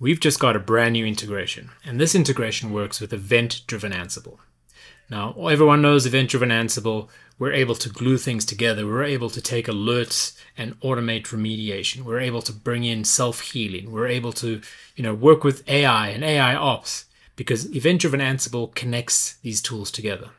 we've just got a brand new integration. And this integration works with event-driven Ansible. Now, everyone knows event-driven Ansible. We're able to glue things together. We're able to take alerts and automate remediation. We're able to bring in self-healing. We're able to, you know, work with AI and AI ops because event-driven Ansible connects these tools together.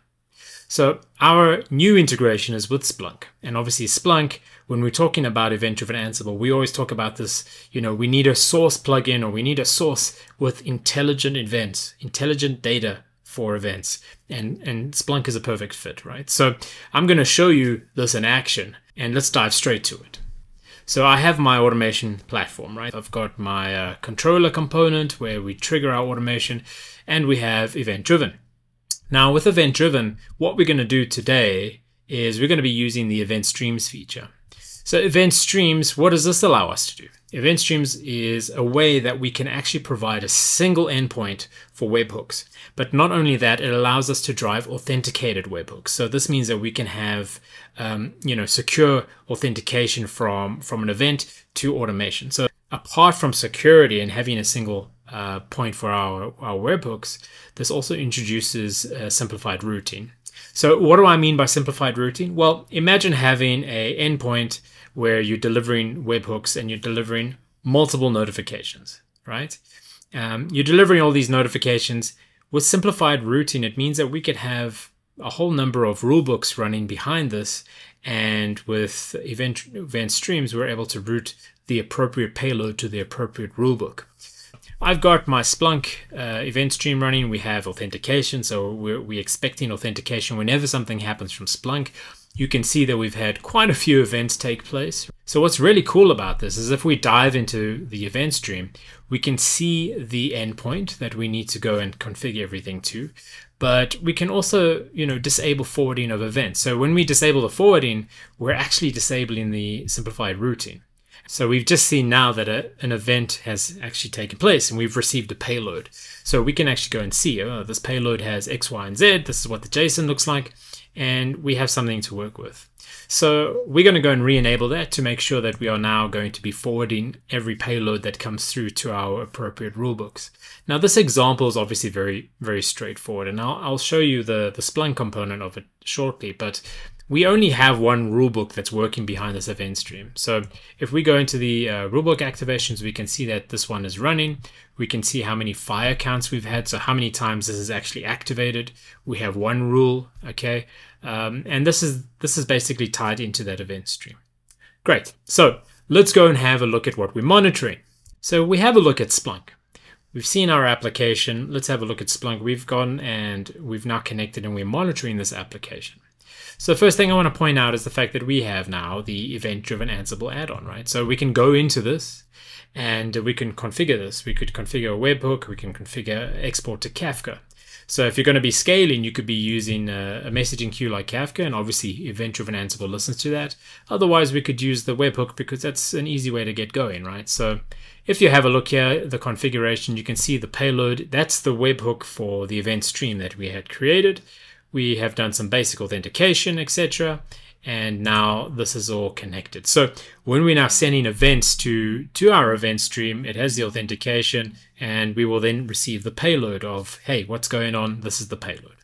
So our new integration is with Splunk. And obviously Splunk, when we're talking about event-driven Ansible, we always talk about this, you know, we need a source plugin or we need a source with intelligent events, intelligent data for events. And, and Splunk is a perfect fit, right? So I'm going to show you this in action and let's dive straight to it. So I have my automation platform, right? I've got my uh, controller component where we trigger our automation and we have event driven. Now with event driven, what we're going to do today is we're going to be using the event streams feature. So event streams, what does this allow us to do? Event streams is a way that we can actually provide a single endpoint for webhooks. But not only that, it allows us to drive authenticated webhooks. So this means that we can have, um, you know, secure authentication from, from an event to automation. So apart from security and having a single uh, point for our, our webhooks, this also introduces a simplified routing. So what do I mean by simplified routing? Well, imagine having a endpoint where you're delivering webhooks and you're delivering multiple notifications, right? Um, you're delivering all these notifications. With simplified routing, it means that we could have a whole number of rulebooks running behind this. And with event, event streams, we're able to route the appropriate payload to the appropriate rulebook. I've got my Splunk uh, event stream running. We have authentication, so we're, we're expecting authentication whenever something happens from Splunk. You can see that we've had quite a few events take place. So what's really cool about this is if we dive into the event stream, we can see the endpoint that we need to go and configure everything to. But we can also, you know, disable forwarding of events. So when we disable the forwarding, we're actually disabling the simplified routing. So we've just seen now that a, an event has actually taken place and we've received a payload. So we can actually go and see, oh, this payload has X, Y, and Z. This is what the JSON looks like. And we have something to work with. So we're going to go and re-enable that to make sure that we are now going to be forwarding every payload that comes through to our appropriate rulebooks. Now this example is obviously very, very straightforward and I'll, I'll show you the, the Splunk component of it shortly, but we only have one rulebook that's working behind this event stream. So if we go into the uh, rulebook activations, we can see that this one is running. We can see how many fire counts we've had. So how many times this is actually activated. We have one rule, okay? Um, and this is, this is basically tied into that event stream. Great. So let's go and have a look at what we're monitoring. So we have a look at Splunk. We've seen our application. Let's have a look at Splunk. We've gone and we've now connected and we're monitoring this application. So the first thing I want to point out is the fact that we have now the event-driven Ansible add-on, right? So we can go into this and we can configure this. We could configure a webhook, we can configure export to Kafka. So if you're going to be scaling, you could be using a, messaging queue like Kafka, and obviously event-driven Ansible listens to that. Otherwise, we could use the webhook because that's an easy way to get going, right? So if you have a look here, the configuration, you can see the payload. That's the webhook for the event stream that we had created we have done some basic authentication, etc. And now this is all connected. So when we're now sending events to, to our event stream, it has the authentication and we will then receive the payload of, hey, what's going on? This is the payload.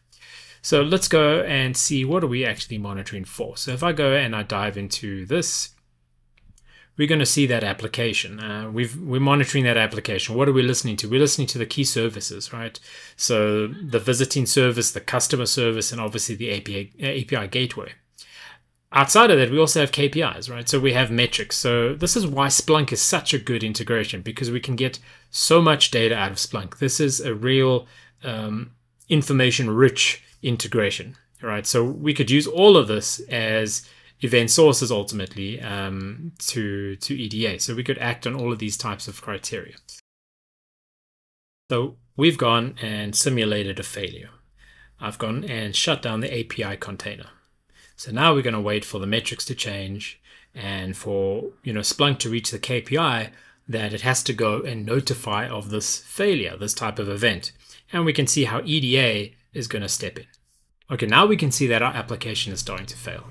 So let's go and see what are we actually monitoring for. So if I go and I dive into this, we're going to see that application. Uh, we are monitoring that application. What are we listening to? We're listening to the key services, right? So the visiting service, the customer service, and obviously the API, API gateway. Outside of that, we also have KPIs, right? So we have metrics. So this is why Splunk is such a good integration because we can get so much data out of Splunk. This is a real um, information-rich integration, right? So we could use all of this as event sources ultimately um, to, to EDA. So we could act on all of these types of criteria. So we've gone and simulated a failure. I've gone and shut down the API container. So now we're going to wait for the metrics to change and for you know Splunk to reach the KPI that it has to go and notify of this failure, this type of event. And we can see how EDA is going to step in. Okay, now we can see that our application is starting to fail.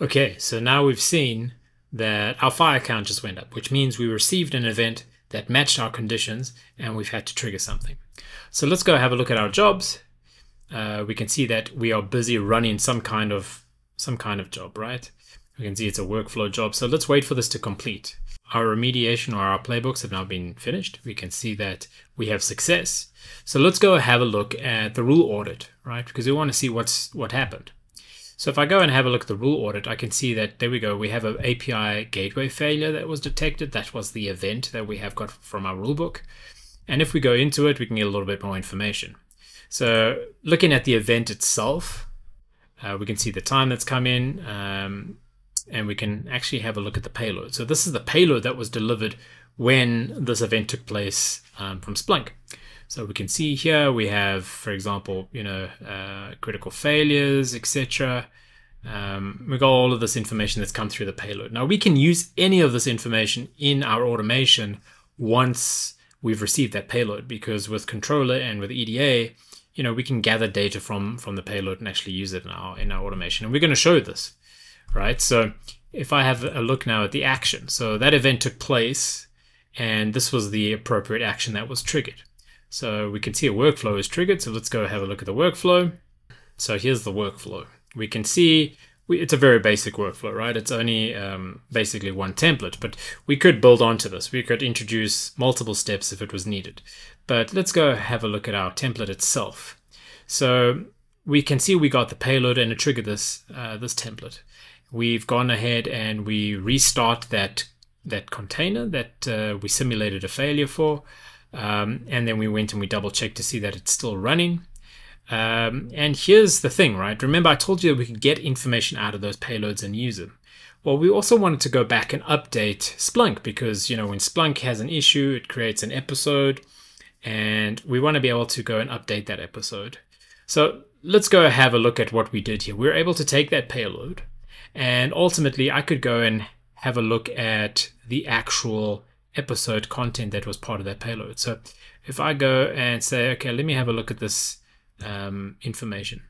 Okay, so now we've seen that our fire count just went up, which means we received an event that matched our conditions and we've had to trigger something. So let's go have a look at our jobs. Uh, we can see that we are busy running some kind of some kind of job, right? We can see it's a workflow job. So let's wait for this to complete. Our remediation or our playbooks have now been finished. We can see that we have success. So let's go have a look at the rule audit, right? Because we want to see what's what happened. So if I go and have a look at the rule audit, I can see that there we go. We have an API gateway failure that was detected. That was the event that we have got from our rulebook. And if we go into it, we can get a little bit more information. So looking at the event itself, uh, we can see the time that's come in, um, and we can actually have a look at the payload. So this is the payload that was delivered when this event took place um, from Splunk. So we can see here we have, for example, you know, uh, critical failures, etc. Um, we got all of this information that's come through the payload. Now we can use any of this information in our automation once we've received that payload, because with controller and with EDA, you know, we can gather data from from the payload and actually use it in our in our automation. And we're going to show this, right? So if I have a look now at the action, so that event took place, and this was the appropriate action that was triggered. So we can see a workflow is triggered. So let's go have a look at the workflow. So here's the workflow. We can see we, it's a very basic workflow, right? It's only um, basically one template, but we could build onto this. We could introduce multiple steps if it was needed. But let's go have a look at our template itself. So we can see we got the payload and it triggered this, uh, this template. We've gone ahead and we restart that, that container that uh, we simulated a failure for. Um, and then we went and we double checked to see that it's still running. Um, and here's the thing, right? Remember, I told you that we could get information out of those payloads and use them. Well, we also wanted to go back and update Splunk because, you know, when Splunk has an issue, it creates an episode and we want to be able to go and update that episode. So let's go have a look at what we did here. We are able to take that payload and ultimately I could go and have a look at the actual episode content that was part of that payload. So if I go and say, okay, let me have a look at this um, information.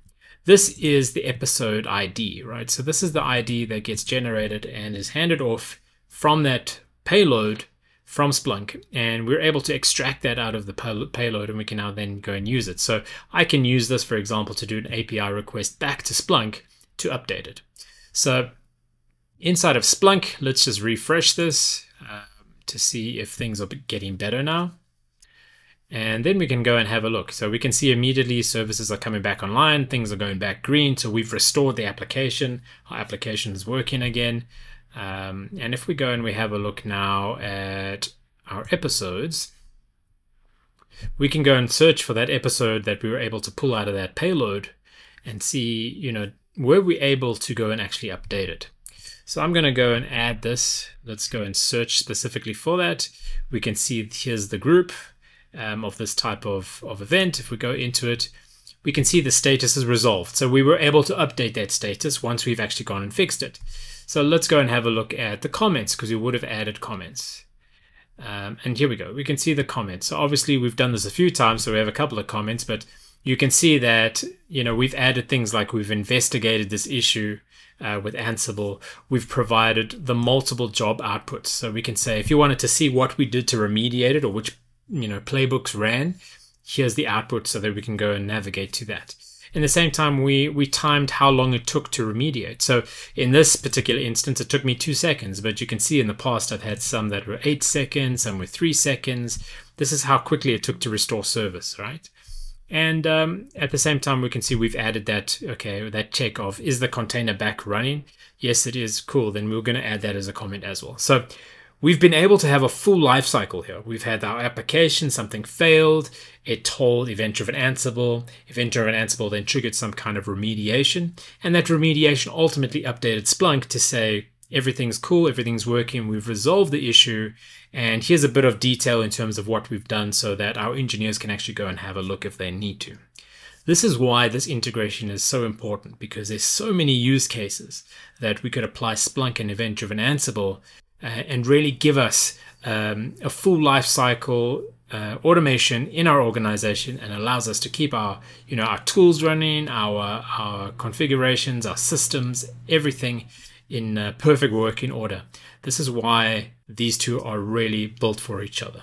This is the episode ID, right? So this is the ID that gets generated and is handed off from that payload from Splunk. And we're able to extract that out of the payload and we can now then go and use it. So I can use this, for example, to do an API request back to Splunk to update it. So inside of Splunk, let's just refresh this. Uh, to see if things are getting better now. And then we can go and have a look. So we can see immediately services are coming back online, things are going back green. So we've restored the application, our application is working again. Um, and if we go and we have a look now at our episodes, we can go and search for that episode that we were able to pull out of that payload and see, you know, were we able to go and actually update it? So I'm going to go and add this. Let's go and search specifically for that. We can see here's the group um, of this type of, of event. If we go into it, we can see the status is resolved. So we were able to update that status once we've actually gone and fixed it. So let's go and have a look at the comments because we would have added comments. Um, and here we go. We can see the comments. So obviously we've done this a few times, so we have a couple of comments, but you can see that, you know, we've added things like we've investigated this issue uh, with Ansible, we've provided the multiple job outputs. So we can say if you wanted to see what we did to remediate it or which you know playbooks ran, here's the output so that we can go and navigate to that. In the same time, we we timed how long it took to remediate. So in this particular instance, it took me two seconds, but you can see in the past I've had some that were eight seconds, some were three seconds. This is how quickly it took to restore service, right? And um, at the same time, we can see we've added that, okay, that check of is the container back running? Yes, it is. Cool. Then we're going to add that as a comment as well. So we've been able to have a full life cycle here. We've had our application, something failed, it told event-driven Ansible, event-driven Ansible then triggered some kind of remediation, and that remediation ultimately updated Splunk to say, everything's cool, everything's working, we've resolved the issue, and here's a bit of detail in terms of what we've done so that our engineers can actually go and have a look if they need to. This is why this integration is so important because there's so many use cases that we could apply Splunk and event-driven Ansible uh, and really give us um, a full life cycle uh, automation in our organization and allows us to keep our you know our tools running our our configurations our systems everything in uh, perfect working order. This is why these two are really built for each other.